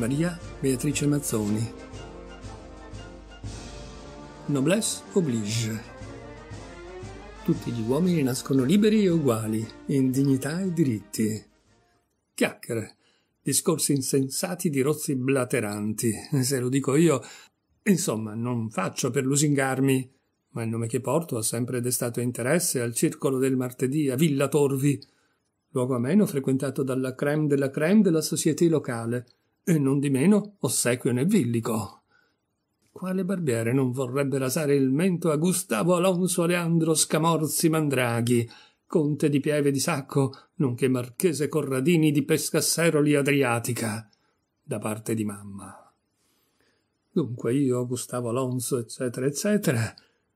Maria Beatrice Mazzoni. Noblesse oblige. Tutti gli uomini nascono liberi e uguali, in dignità e diritti. Chiacchiere, discorsi insensati di rozzi blateranti. Se lo dico io, insomma, non faccio per lusingarmi, ma il nome che porto ha sempre destato interesse al circolo del martedì a Villa Torvi, luogo ameno frequentato dalla crème della crème della società locale, e non di meno ossequio nel villico. Quale barbiere non vorrebbe rasare il mento a Gustavo Alonso Leandro Scamorzi Mandraghi, conte di Pieve di Sacco, nonché marchese Corradini di Pescasseroli Adriatica, da parte di mamma. Dunque io, Gustavo Alonso, eccetera, eccetera,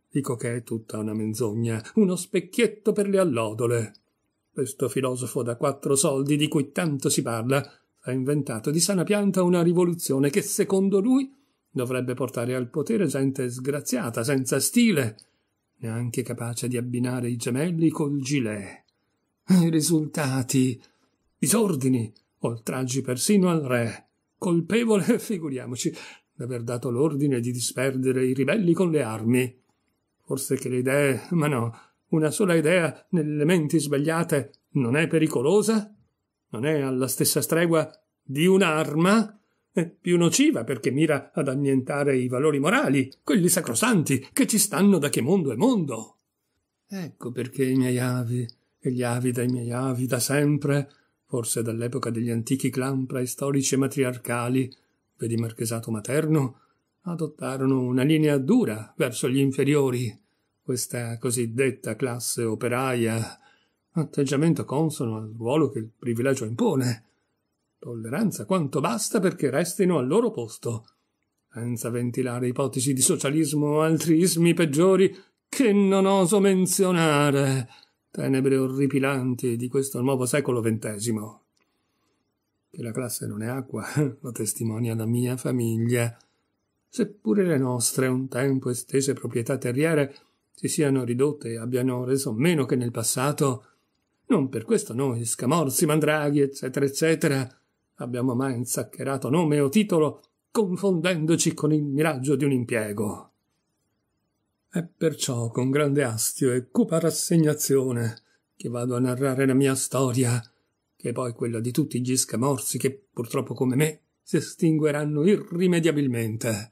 dico che è tutta una menzogna, uno specchietto per le allodole. Questo filosofo da quattro soldi di cui tanto si parla ha inventato di sana pianta una rivoluzione che, secondo lui, dovrebbe portare al potere gente sgraziata, senza stile, neanche capace di abbinare i gemelli col gilet. I risultati disordini, oltraggi persino al re. Colpevole, figuriamoci, d'aver dato l'ordine di disperdere i ribelli con le armi. Forse che le idee, ma no, una sola idea nelle menti sbagliate non è pericolosa? Non è alla stessa stregua di un'arma? È più nociva perché mira ad annientare i valori morali, quelli sacrosanti che ci stanno da che mondo è mondo. Ecco perché i miei avi e gli avi dei miei avi da sempre, forse dall'epoca degli antichi clan preistorici e matriarcali, vedi marchesato materno, adottarono una linea dura verso gli inferiori, questa cosiddetta classe operaia atteggiamento consono al ruolo che il privilegio impone. Tolleranza quanto basta perché restino al loro posto, senza ventilare ipotesi di socialismo o altri ismi peggiori che non oso menzionare, tenebre orripilanti di questo nuovo secolo ventesimo. Che la classe non è acqua, lo testimonia la mia famiglia. Seppure le nostre, un tempo estese proprietà terriere, si siano ridotte e abbiano reso meno che nel passato, non per questo noi, Scamorzi, Mandraghi, eccetera, eccetera, abbiamo mai inzaccherato nome o titolo confondendoci con il miraggio di un impiego. È perciò con grande astio e cupa rassegnazione che vado a narrare la mia storia, che è poi quella di tutti gli scamorzi che, purtroppo come me, si estingueranno irrimediabilmente.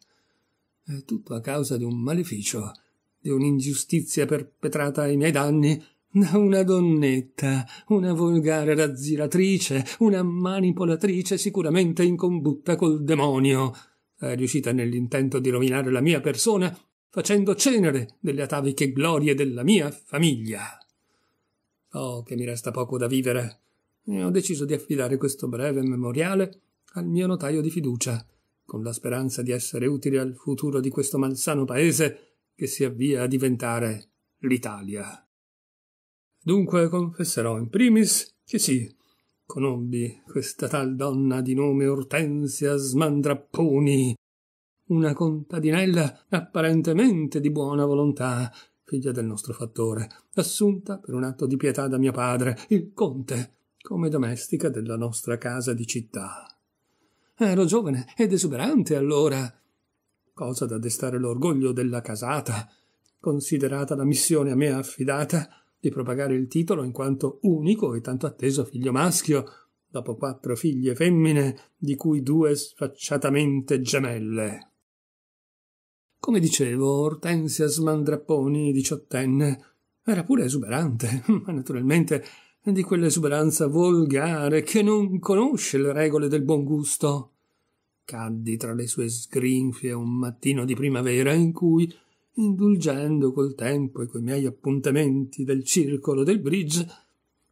È tutto a causa di un maleficio, di un'ingiustizia perpetrata ai miei danni una donnetta, una volgare razziratrice, una manipolatrice sicuramente in combutta col demonio. È riuscita nell'intento di rovinare la mia persona, facendo cenere delle ataviche glorie della mia famiglia. So che mi resta poco da vivere e ho deciso di affidare questo breve memoriale al mio notaio di fiducia, con la speranza di essere utile al futuro di questo malsano paese che si avvia a diventare l'Italia. Dunque confesserò in primis che sì, conobbi questa tal donna di nome Ortensia Smandrapponi, una contadinella apparentemente di buona volontà, figlia del nostro fattore, assunta per un atto di pietà da mio padre, il conte, come domestica della nostra casa di città. Ero giovane ed esuberante allora, cosa da destare l'orgoglio della casata, considerata la missione a me affidata di propagare il titolo in quanto unico e tanto atteso figlio maschio, dopo quattro figlie femmine, di cui due sfacciatamente gemelle. Come dicevo, Ortensia Smandrapponi, diciottenne, era pure esuberante, ma naturalmente di quell'esuberanza volgare che non conosce le regole del buon gusto. Caddi tra le sue sgrinfie un mattino di primavera in cui indulgendo col tempo e coi miei appuntamenti del circolo del bridge,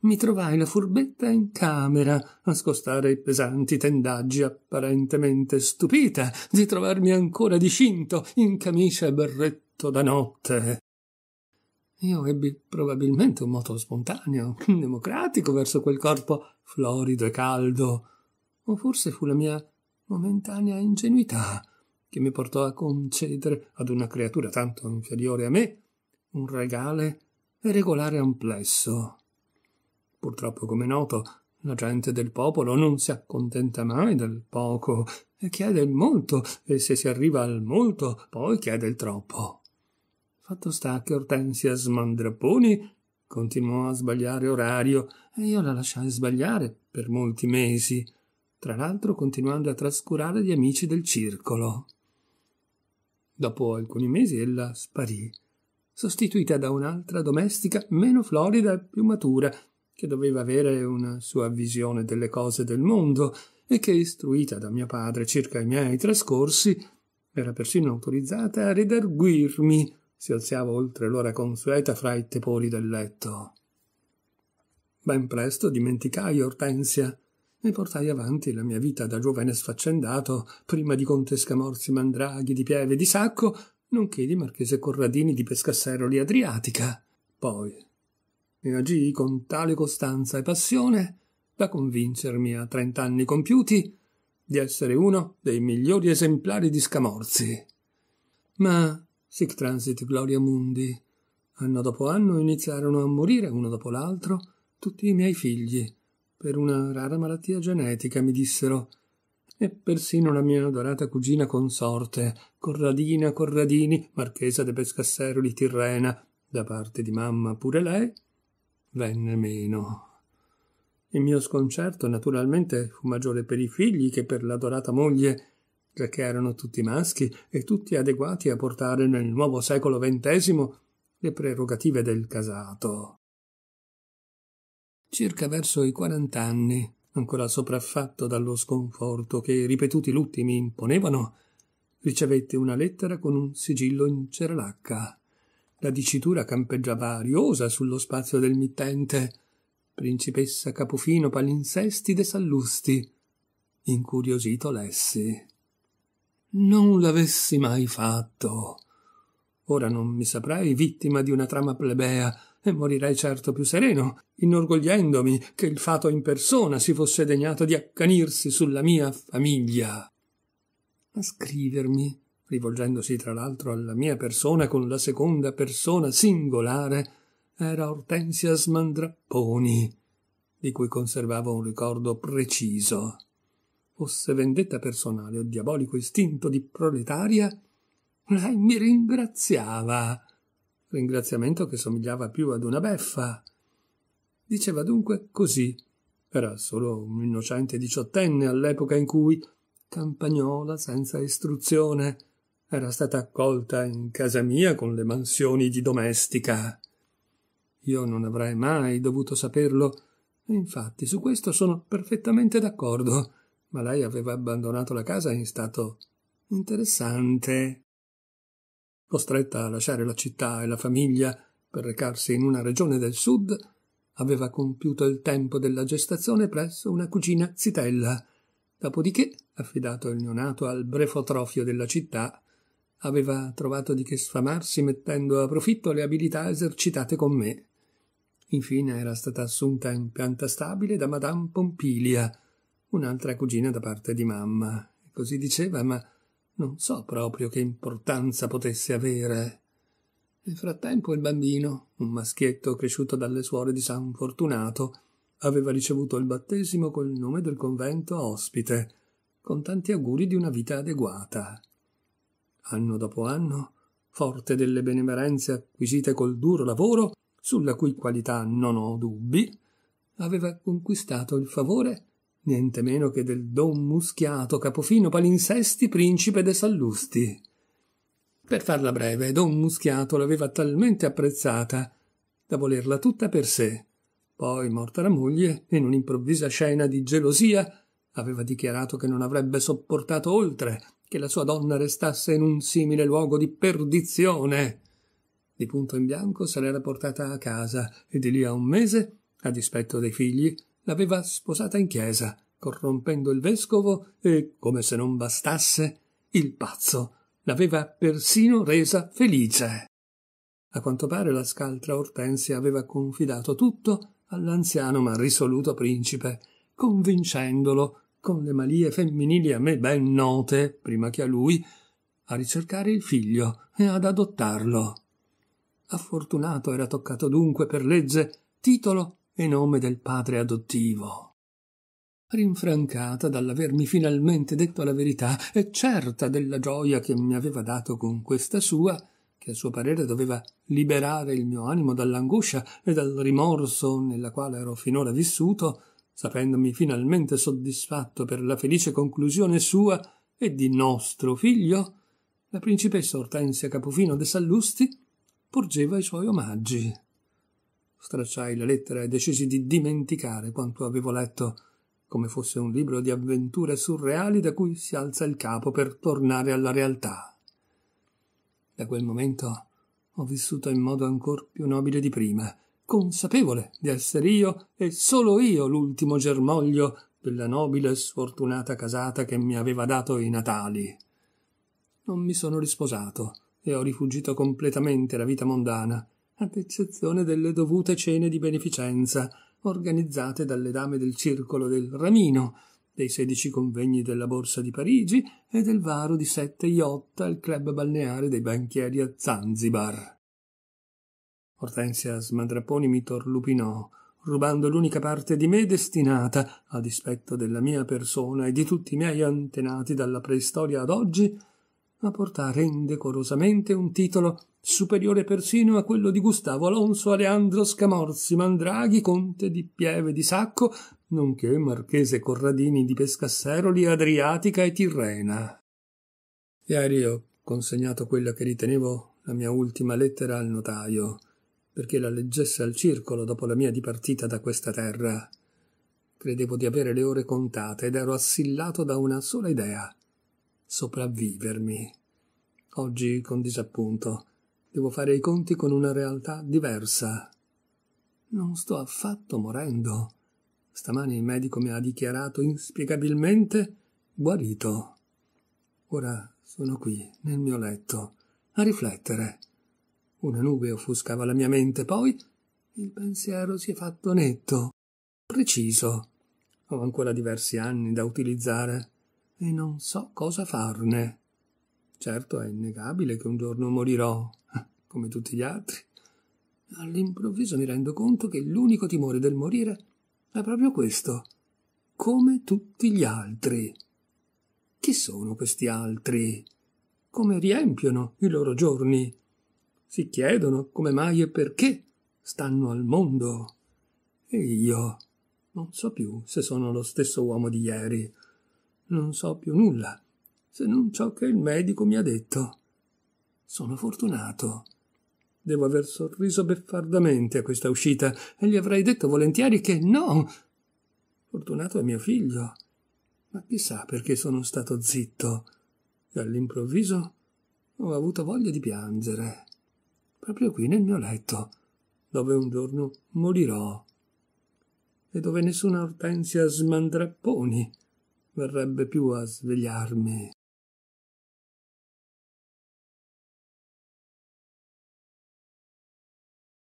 mi trovai la furbetta in camera a scostare i pesanti tendaggi apparentemente stupita di trovarmi ancora discinto in camicia e berretto da notte. Io ebbi probabilmente un moto spontaneo, democratico verso quel corpo florido e caldo, o forse fu la mia momentanea ingenuità che mi portò a concedere ad una creatura tanto inferiore a me un regale e regolare amplesso. Purtroppo, come noto, La gente del popolo non si accontenta mai del poco e chiede il molto, e se si arriva al molto, poi chiede il troppo. Fatto sta che Ortensia Smandrapponi continuò a sbagliare orario e io la lasciai sbagliare per molti mesi, tra l'altro continuando a trascurare gli amici del circolo. Dopo alcuni mesi ella sparì, sostituita da un'altra domestica meno florida e più matura, che doveva avere una sua visione delle cose del mondo e che, istruita da mio padre circa i miei trascorsi, era persino autorizzata a redarguirmi si alziava oltre l'ora consueta fra i tepori del letto. Ben presto dimenticai Ortensia e portai avanti la mia vita da giovane sfaccendato, prima di conte Scamorzi Mandraghi di Pieve di Sacco, nonché di Marchese Corradini di Pescasseroli Adriatica. Poi e agii con tale costanza e passione da convincermi a trent'anni compiuti di essere uno dei migliori esemplari di Scamorzi. Ma sic transit gloria mundi. Anno dopo anno iniziarono a morire, uno dopo l'altro, tutti i miei figli, per una rara malattia genetica, mi dissero, e persino la mia adorata cugina consorte, Corradina Corradini, marchesa de Pescassero di Tirrena, da parte di mamma pure lei, venne meno. Il mio sconcerto naturalmente fu maggiore per i figli che per l'adorata moglie giacché erano tutti maschi e tutti adeguati a portare nel nuovo secolo XX le prerogative del casato. Circa verso i quarant'anni, ancora sopraffatto dallo sconforto che i ripetuti lutti mi imponevano, ricevetti una lettera con un sigillo in ceralacca. La dicitura campeggiava ariosa sullo spazio del mittente. Principessa Capofino Palinsesti de Sallusti. Incuriosito lessi non l'avessi mai fatto. Ora non mi saprei vittima di una trama plebea e morirei certo più sereno, inorgogliendomi che il fato in persona si fosse degnato di accanirsi sulla mia famiglia. A scrivermi, rivolgendosi tra l'altro alla mia persona con la seconda persona singolare, era Ortensia Smandrapponi, di cui conservavo un ricordo preciso fosse vendetta personale o diabolico istinto di proletaria, lei mi ringraziava. Ringraziamento che somigliava più ad una beffa. Diceva dunque così. Era solo un innocente diciottenne all'epoca in cui, campagnola senza istruzione, era stata accolta in casa mia con le mansioni di domestica. Io non avrei mai dovuto saperlo, e infatti su questo sono perfettamente d'accordo ma lei aveva abbandonato la casa in stato interessante. Costretta a lasciare la città e la famiglia per recarsi in una regione del sud, aveva compiuto il tempo della gestazione presso una cugina zitella. Dopodiché, affidato il neonato al brefotrofio della città, aveva trovato di che sfamarsi mettendo a profitto le abilità esercitate con me. Infine era stata assunta in pianta stabile da Madame Pompilia, un'altra cugina da parte di mamma. Così diceva, ma non so proprio che importanza potesse avere. Nel frattempo il bambino, un maschietto cresciuto dalle suore di San Fortunato, aveva ricevuto il battesimo col nome del convento ospite, con tanti auguri di una vita adeguata. Anno dopo anno, forte delle benemerenze acquisite col duro lavoro, sulla cui qualità non ho dubbi, aveva conquistato il favore niente meno che del don Muschiato Capofino Palinsesti, principe de Sallusti. Per farla breve, don Muschiato l'aveva talmente apprezzata da volerla tutta per sé. Poi, morta la moglie, in un'improvvisa scena di gelosia, aveva dichiarato che non avrebbe sopportato oltre che la sua donna restasse in un simile luogo di perdizione. Di punto in bianco se l'era portata a casa e di lì a un mese, a dispetto dei figli, l'aveva sposata in chiesa, corrompendo il vescovo e, come se non bastasse, il pazzo l'aveva persino resa felice. A quanto pare la scaltra Ortensia aveva confidato tutto all'anziano ma risoluto principe, convincendolo, con le malie femminili a me ben note, prima che a lui, a ricercare il figlio e ad adottarlo. A Fortunato era toccato dunque per legge titolo e nome del padre adottivo. rinfrancata dall'avermi finalmente detto la verità e certa della gioia che mi aveva dato con questa sua, che a suo parere doveva liberare il mio animo dall'angoscia e dal rimorso nella quale ero finora vissuto, sapendomi finalmente soddisfatto per la felice conclusione sua e di nostro figlio, la principessa Ortensia Capofino de Sallusti porgeva i suoi omaggi. Stracciai la lettera e decisi di dimenticare quanto avevo letto, come fosse un libro di avventure surreali da cui si alza il capo per tornare alla realtà. Da quel momento ho vissuto in modo ancor più nobile di prima, consapevole di essere io e solo io l'ultimo germoglio della nobile e sfortunata casata che mi aveva dato i natali non mi sono risposato e ho rifugito completamente la vita mondana, ad eccezione delle dovute cene di beneficenza organizzate dalle dame del circolo del Ramino, dei sedici convegni della Borsa di Parigi e del varo di sette yacht al club balneare dei banchieri a Zanzibar. Ortensia Smadrapponi mi torlupinò, rubando l'unica parte di me destinata, a dispetto della mia persona e di tutti i miei antenati dalla preistoria ad oggi, a portare indecorosamente un titolo superiore persino a quello di Gustavo Alonso Aleandro Scamorzi Mandraghi, conte di Pieve di Sacco, nonché marchese Corradini di Pescasseroli, Adriatica e Tirrena. Ieri ho consegnato quella che ritenevo la mia ultima lettera al notaio, perché la leggesse al circolo dopo la mia dipartita da questa terra. Credevo di avere le ore contate ed ero assillato da una sola idea sopravvivermi. Oggi, con disappunto, devo fare i conti con una realtà diversa. Non sto affatto morendo. Stamani il medico mi ha dichiarato inspiegabilmente guarito. Ora sono qui, nel mio letto, a riflettere. Una nube offuscava la mia mente, poi il pensiero si è fatto netto, preciso. Ho ancora diversi anni da utilizzare e non so cosa farne. Certo è innegabile che un giorno morirò, come tutti gli altri. All'improvviso mi rendo conto che l'unico timore del morire è proprio questo, come tutti gli altri. Chi sono questi altri? Come riempiono i loro giorni? Si chiedono come mai e perché stanno al mondo. E io non so più se sono lo stesso uomo di ieri non so più nulla, se non ciò che il medico mi ha detto. Sono fortunato. Devo aver sorriso beffardamente a questa uscita e gli avrei detto volentieri che no. Fortunato è mio figlio. Ma chissà perché sono stato zitto. E all'improvviso ho avuto voglia di piangere. Proprio qui nel mio letto, dove un giorno morirò. E dove nessuna ortensia smandrapponi verrebbe più a svegliarmi.